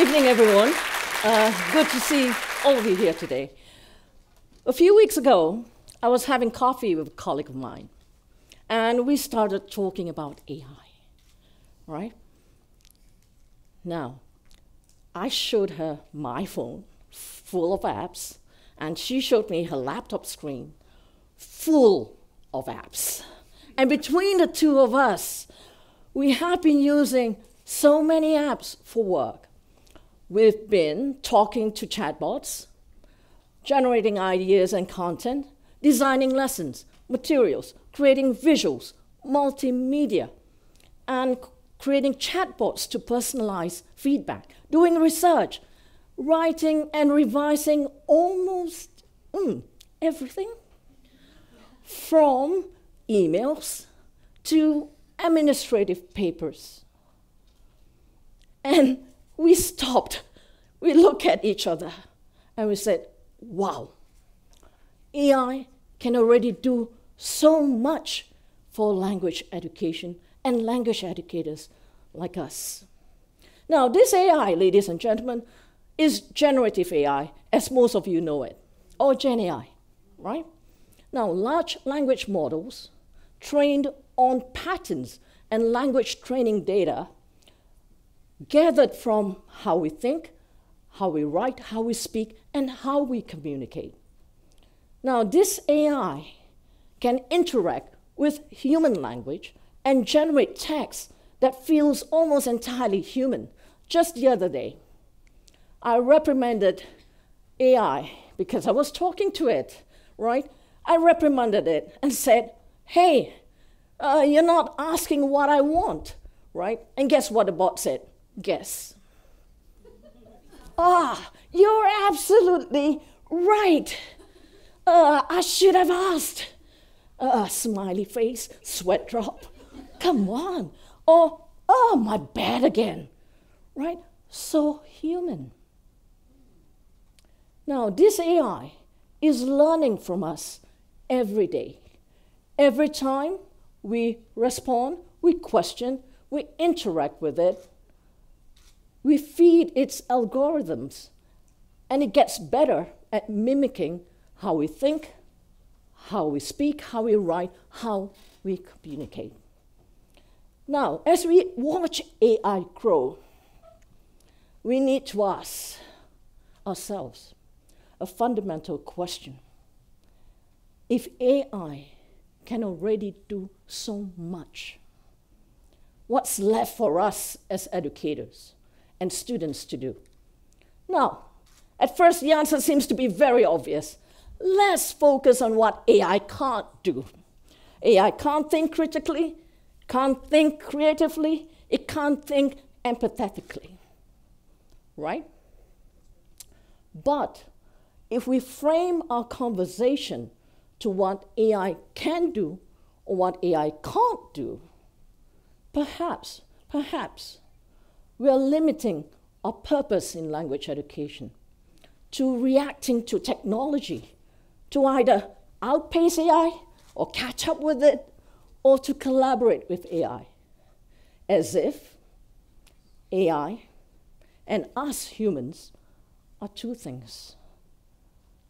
evening, everyone. Uh, good to see all of you here today. A few weeks ago, I was having coffee with a colleague of mine, and we started talking about AI, right? Now, I showed her my phone full of apps, and she showed me her laptop screen full of apps. And between the two of us, we have been using so many apps for work. We've been talking to chatbots, generating ideas and content, designing lessons, materials, creating visuals, multimedia, and creating chatbots to personalize feedback, doing research, writing and revising almost mm, everything from emails to administrative papers. And we stopped. We looked at each other and we said, wow, AI can already do so much for language education and language educators like us. Now, this AI, ladies and gentlemen, is generative AI, as most of you know it, or Gen AI, right? Now, large language models trained on patterns and language training data gathered from how we think, how we write, how we speak, and how we communicate. Now, this AI can interact with human language and generate text that feels almost entirely human. Just the other day, I reprimanded AI because I was talking to it, right? I reprimanded it and said, hey, uh, you're not asking what I want, right? And guess what the bot said? Guess. ah, you're absolutely right. Uh, I should have asked. Uh, smiley face, sweat drop. Come on. Or, oh, my bad again. Right? So human. Now, this AI is learning from us every day. Every time we respond, we question, we interact with it, we feed its algorithms, and it gets better at mimicking how we think, how we speak, how we write, how we communicate. Now, as we watch AI grow, we need to ask ourselves a fundamental question. If AI can already do so much, what's left for us as educators? And students to do. Now, at first, the answer seems to be very obvious. Let's focus on what AI can't do. AI can't think critically, can't think creatively, it can't think empathetically. Right? But if we frame our conversation to what AI can do or what AI can't do, perhaps, perhaps we are limiting our purpose in language education to reacting to technology, to either outpace AI or catch up with it, or to collaborate with AI, as if AI and us humans are two things.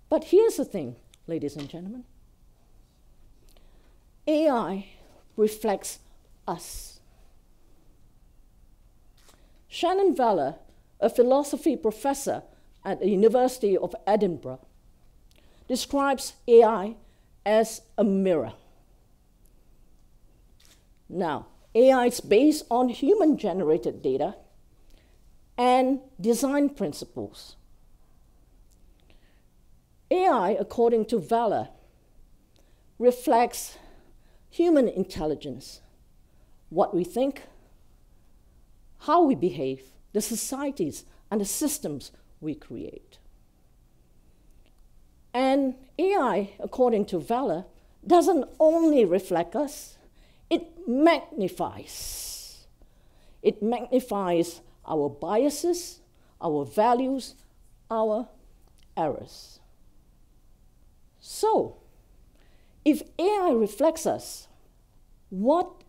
But here's the thing, ladies and gentlemen AI reflects us. Shannon Vallor, a philosophy professor at the University of Edinburgh, describes AI as a mirror. Now, AI is based on human generated data and design principles. AI, according to Vallor, reflects human intelligence, what we think, how we behave, the societies and the systems we create. And AI, according to Vallor, doesn't only reflect us, it magnifies. It magnifies our biases, our values, our errors. So, if AI reflects us, what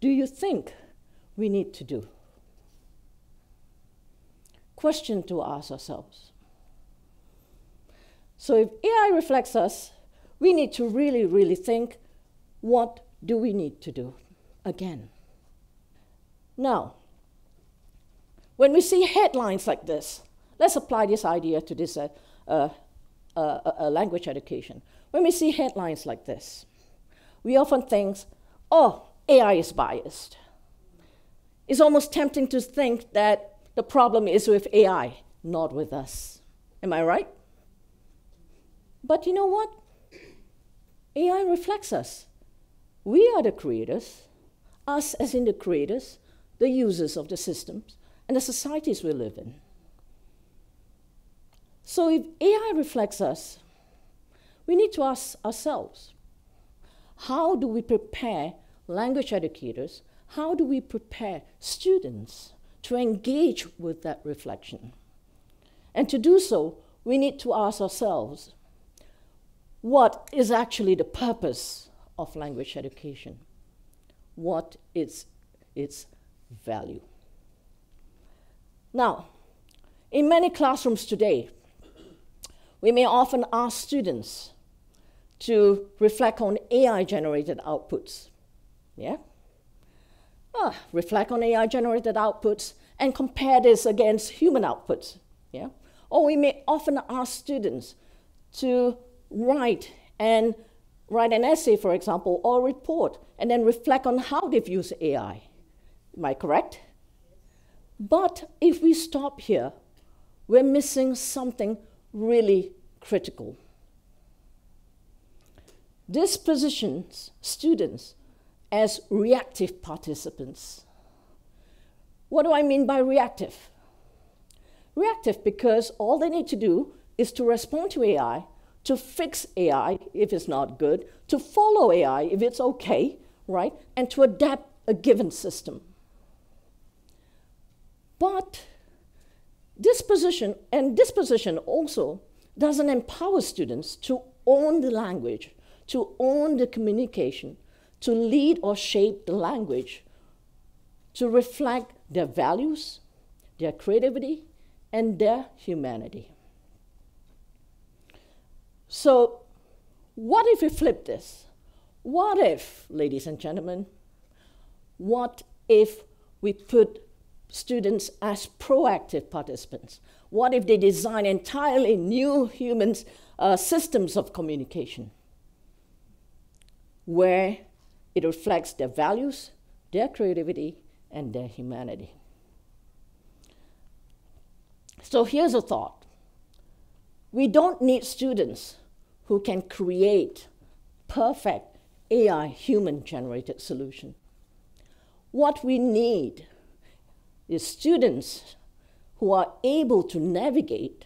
do you think we need to do. question to ask ourselves. So if AI reflects us, we need to really, really think what do we need to do again? Now, when we see headlines like this, let's apply this idea to this uh, uh, uh, uh language education. When we see headlines like this, we often think, oh, AI is biased. It's almost tempting to think that the problem is with AI, not with us. Am I right? But you know what? AI reflects us. We are the creators, us as in the creators, the users of the systems, and the societies we live in. So if AI reflects us, we need to ask ourselves how do we prepare language educators? How do we prepare students to engage with that reflection? And to do so, we need to ask ourselves what is actually the purpose of language education? What is its value? Now, in many classrooms today, we may often ask students to reflect on AI generated outputs. Yeah? Ah, reflect on AI generated outputs and compare this against human outputs. Yeah? Or we may often ask students to write and write an essay, for example, or report, and then reflect on how they've used AI. Am I correct? But if we stop here, we're missing something really critical. This positions students as reactive participants. What do I mean by reactive? Reactive because all they need to do is to respond to AI to fix AI if it's not good, to follow AI if it's okay, right? And to adapt a given system. But this position, and this position also doesn't empower students to own the language, to own the communication, to lead or shape the language, to reflect their values, their creativity, and their humanity. So, what if we flip this? What if, ladies and gentlemen, what if we put students as proactive participants? What if they design entirely new human uh, systems of communication where it reflects their values, their creativity, and their humanity? So here's a thought we don't need students who can create perfect AI human generated solution. What we need is students who are able to navigate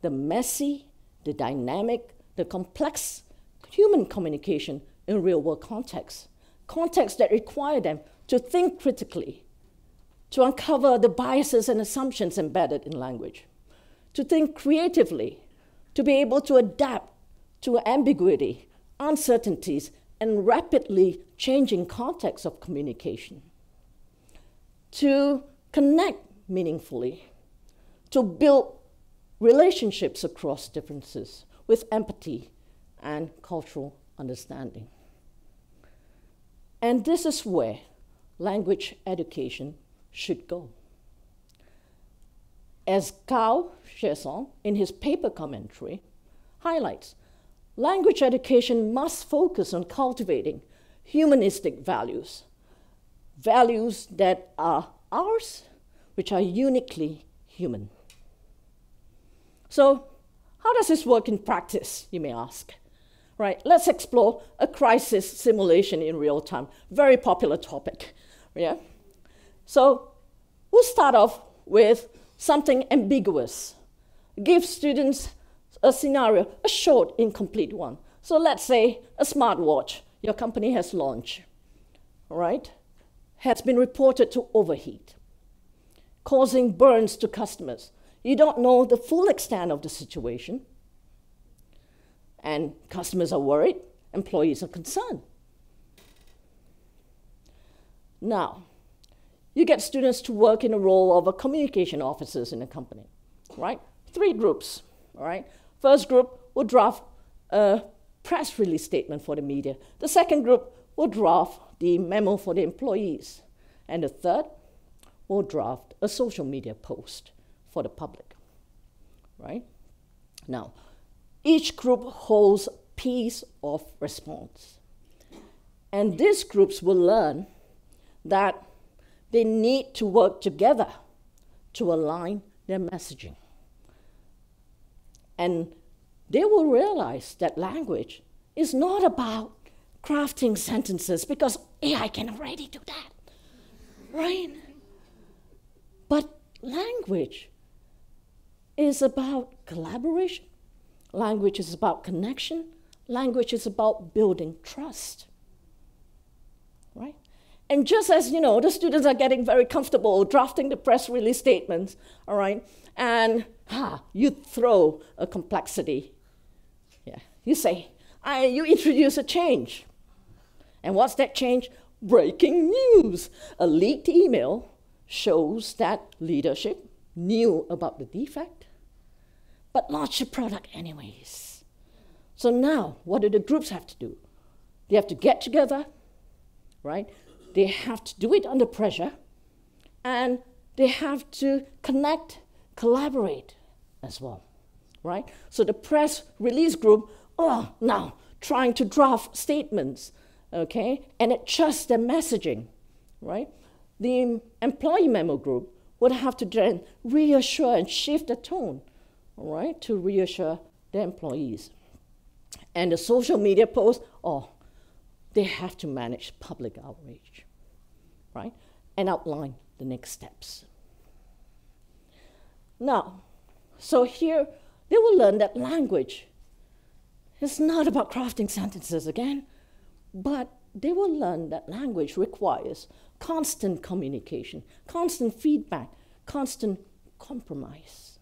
the messy, the dynamic, the complex human communication in real world contexts, contexts that require them to think critically, to uncover the biases and assumptions embedded in language to think creatively, to be able to adapt to ambiguity, uncertainties, and rapidly changing contexts of communication, to connect meaningfully, to build relationships across differences with empathy and cultural understanding. And this is where language education should go. As Gao Xuesong, in his paper commentary, highlights, language education must focus on cultivating humanistic values, values that are ours, which are uniquely human. So, how does this work in practice, you may ask? Right, let's explore a crisis simulation in real time. Very popular topic, yeah? So, we'll start off with something ambiguous. Give students a scenario, a short, incomplete one. So let's say a smartwatch your company has launched, right, has been reported to overheat, causing burns to customers. You don't know the full extent of the situation, and customers are worried, employees are concerned. Now, you get students to work in the role of a communication officers in a company, right? Three groups, all right? First group will draft a press release statement for the media. The second group will draft the memo for the employees. And the third will draft a social media post for the public, right? Now, each group holds piece of response. And these groups will learn that they need to work together to align their messaging. And they will realize that language is not about crafting sentences because AI can already do that, right? But language is about collaboration, language is about connection, language is about building trust, right? And just as you know, the students are getting very comfortable drafting the press release statements, all right, and ha, you throw a complexity. Yeah, you say, I, you introduce a change. And what's that change? Breaking news. A leaked email shows that leadership knew about the defect, but launch the product anyways. So now, what do the groups have to do? They have to get together, right? They have to do it under pressure, and they have to connect, collaborate as well, right? So the press release group, oh, now trying to draft statements, okay, and adjust their messaging, right? The employee memo group would have to then reassure and shift the tone, right, to reassure the employees. And the social media post, oh, they have to manage public outrage, right? And outline the next steps. Now, so here they will learn that language is not about crafting sentences again, but they will learn that language requires constant communication, constant feedback, constant compromise.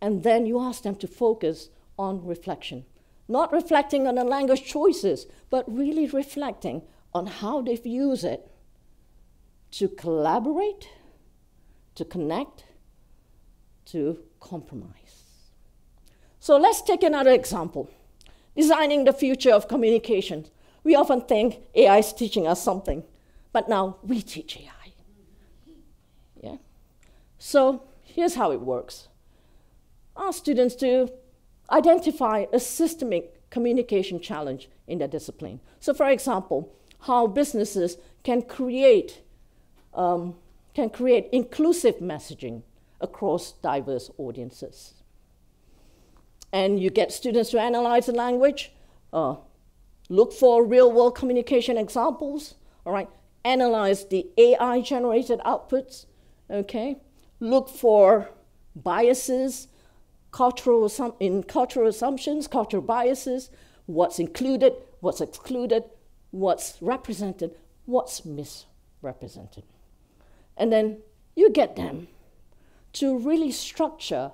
And then you ask them to focus on reflection not reflecting on the language choices, but really reflecting on how they've used it to collaborate, to connect, to compromise. So let's take another example. Designing the future of communication. We often think AI is teaching us something, but now we teach AI. Yeah? So here's how it works. Ask students to identify a systemic communication challenge in their discipline. So, for example, how businesses can create, um, can create inclusive messaging across diverse audiences. And you get students to analyze the language, uh, look for real world communication examples, all right, analyze the AI generated outputs, okay, look for biases cultural in cultural assumptions, cultural biases, what's included, what's excluded, what's represented, what's misrepresented. And then you get them to really structure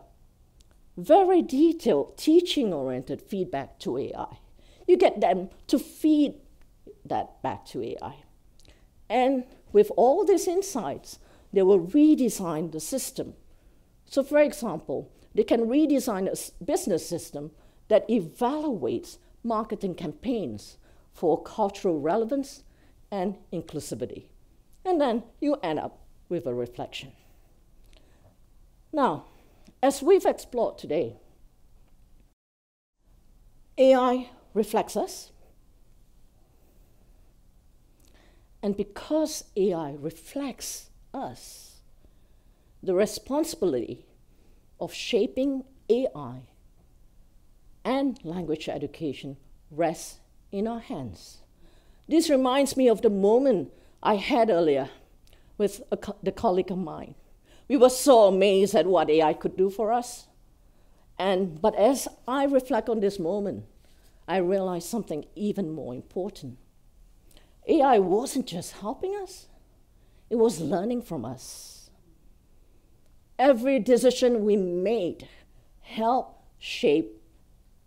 very detailed teaching oriented feedback to AI. You get them to feed that back to AI. And with all these insights, they will redesign the system. So, for example, they can redesign a business system that evaluates marketing campaigns for cultural relevance and inclusivity. And then you end up with a reflection. Now, as we've explored today, AI reflects us. And because AI reflects us, the responsibility of shaping AI and language education rests in our hands. This reminds me of the moment I had earlier with co- the colleague of mine. We were so amazed at what AI could do for us. And, but as I reflect on this moment, I realize something even more important. AI wasn't just helping us, it was learning from us. Every decision we made helped shape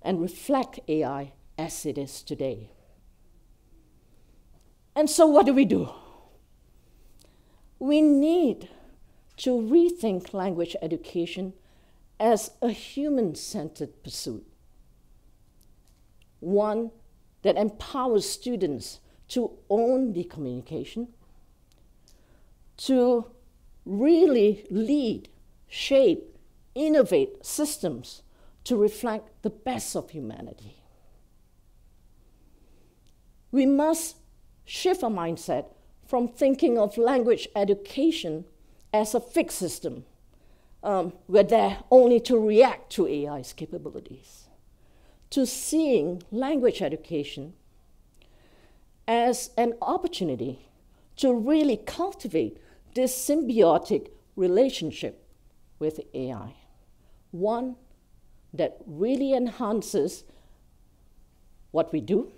and reflect AI as it is today. And so, what do we do? we need to rethink language education as a human centered pursuit, one that empowers students to own the communication, to really lead, shape, innovate systems to reflect the best of humanity. We must shift our mindset from thinking of language education as a fixed system um, we're there only to react to AI's capabilities, to seeing language education as an opportunity to really cultivate this symbiotic relationship with AI, one that really enhances what we do,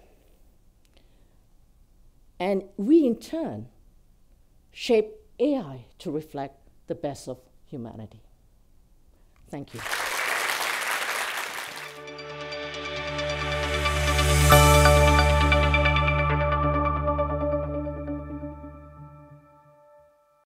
and we in turn shape AI to reflect the best of humanity. Thank you.